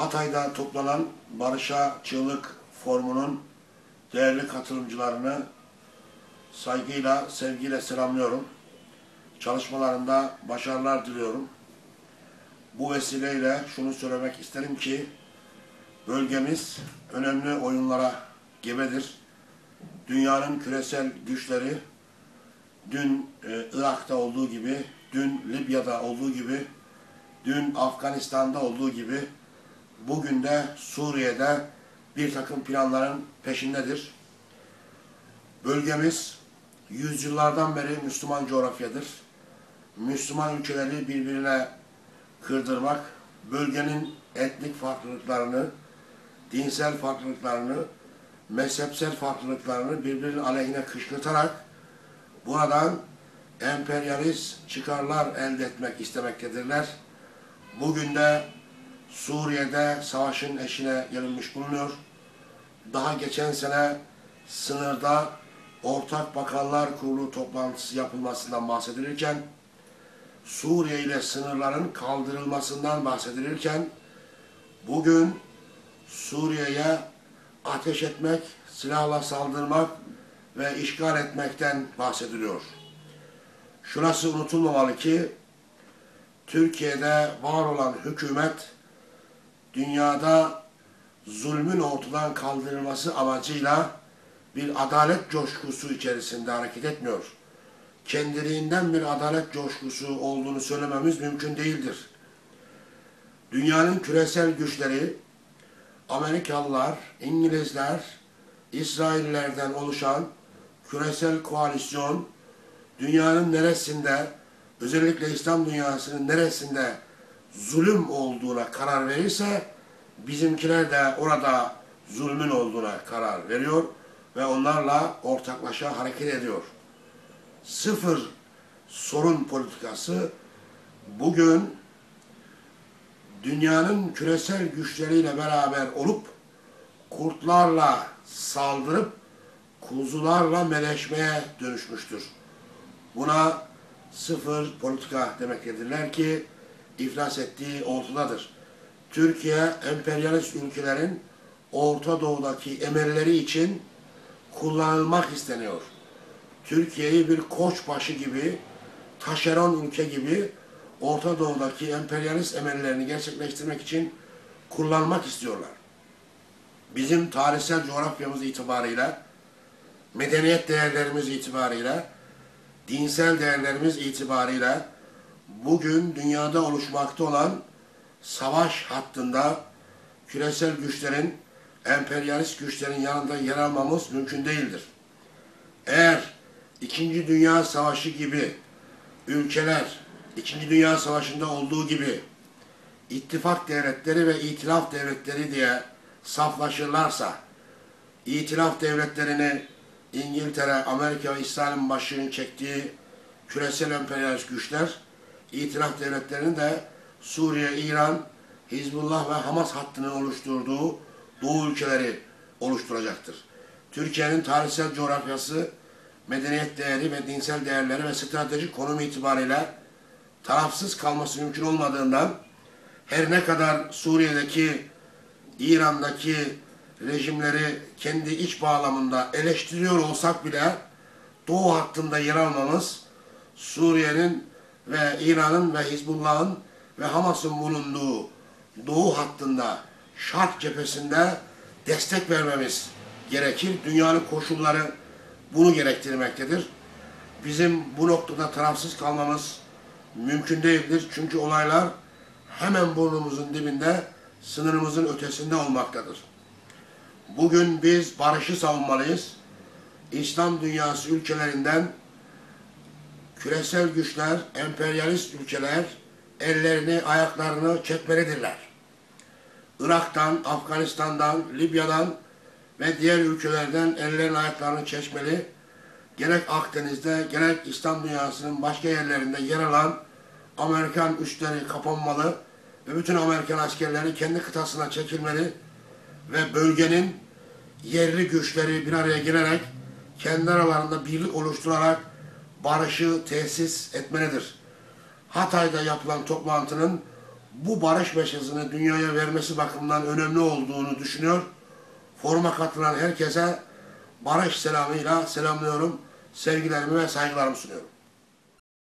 Hatay'da toplanan Barış'a Çığlık Formu'nun değerli katılımcılarını saygıyla, sevgiyle selamlıyorum. Çalışmalarında başarılar diliyorum. Bu vesileyle şunu söylemek isterim ki bölgemiz önemli oyunlara gebedir. Dünyanın küresel güçleri dün e, Irak'ta olduğu gibi, dün Libya'da olduğu gibi, dün Afganistan'da olduğu gibi bugün de Suriye'de bir takım planların peşindedir. Bölgemiz yüzyıllardan beri Müslüman coğrafyadır. Müslüman ülkeleri birbirine kırdırmak, bölgenin etnik farklılıklarını, dinsel farklılıklarını, mezhepsel farklılıklarını birbirinin aleyhine kışkırtarak buradan emperyalist çıkarlar elde etmek istemektedirler. Bugün de Suriye'de savaşın eşine gelinmiş bulunuyor. Daha geçen sene sınırda Ortak Bakanlar Kurulu toplantısı yapılmasından bahsedilirken, Suriye ile sınırların kaldırılmasından bahsedilirken, bugün Suriye'ye ateş etmek, silahla saldırmak ve işgal etmekten bahsediliyor. Şurası unutulmamalı ki, Türkiye'de var olan hükümet, dünyada zulmün ortadan kaldırılması amacıyla bir adalet coşkusu içerisinde hareket etmiyor. Kendiliğinden bir adalet coşkusu olduğunu söylememiz mümkün değildir. Dünyanın küresel güçleri, Amerikalılar, İngilizler, İsraillerden oluşan küresel koalisyon, dünyanın neresinde, özellikle İslam dünyasının neresinde zulüm olduğuna karar verirse, bizimkiler de orada zulmün olduğuna karar veriyor ve onlarla ortaklaşa hareket ediyor. Sıfır sorun politikası bugün dünyanın küresel güçleriyle beraber olup kurtlarla saldırıp kuzularla meleşmeye dönüşmüştür. Buna sıfır politika demektedirler ki iflas ettiği ortadadır. Türkiye emperyalist ülkelerin Orta Doğu'daki emelleri için kullanılmak isteniyor. Türkiye'yi bir koçbaşı gibi, taşeron ülke gibi Orta Doğu'daki emperyalist emellerini gerçekleştirmek için kullanmak istiyorlar. Bizim tarihsel coğrafyamız itibarıyla, medeniyet değerlerimiz itibarıyla, dinsel değerlerimiz itibarıyla bugün dünyada oluşmakta olan savaş hattında küresel güçlerin emperyalist güçlerin yanında yer almamız mümkün değildir. Eğer İkinci Dünya Savaşı gibi ülkeler, İkinci Dünya Savaşı'nda olduğu gibi ittifak devletleri ve itilaf devletleri diye saflaşırlarsa, itilaf devletlerini İngiltere, Amerika ve İsrail'in başını çektiği küresel emperyalist güçler, itilaf devletlerinin de Suriye, İran, Hizbullah ve Hamas hattının oluşturduğu Doğu ülkeleri oluşturacaktır. Türkiye'nin tarihsel coğrafyası, medeniyet değeri ve dinsel değerleri ve stratejik konum itibariyle tarafsız kalması mümkün olmadığından her ne kadar Suriye'deki, İran'daki rejimleri kendi iç bağlamında eleştiriyor olsak bile Doğu hattında yer almamız Suriye'nin ve İran'ın ve Hizbullah'ın ve Hamas'ın bulunduğu Doğu hattında Şark cephesinde destek vermemiz gerekir. Dünyanın koşulları bunu gerektirmektedir. Bizim bu noktada tarafsız kalmamız mümkün değildir. Çünkü olaylar hemen burnumuzun dibinde, sınırımızın ötesinde olmaktadır. Bugün biz barışı savunmalıyız. İslam dünyası ülkelerinden küresel güçler, emperyalist ülkeler ellerini, ayaklarını çekmelidirler. Irak'tan, Afganistan'dan, Libya'dan ve diğer ülkelerden ellerini ayaklarını çeşmeli, gerek Akdeniz'de gerek İslam dünyasının başka yerlerinde yer alan Amerikan üsleri kapanmalı ve bütün Amerikan askerleri kendi kıtasına çekilmeli ve bölgenin yerli güçleri bir araya gelerek kendi aralarında birlik oluşturarak barışı tesis etmelidir. Hatay'da yapılan toplantının bu barış mesajını dünyaya vermesi bakımından önemli olduğunu düşünüyor. Foruma katılan herkese barış selamıyla selamlıyorum. Sevgilerimi ve saygılarımı sunuyorum.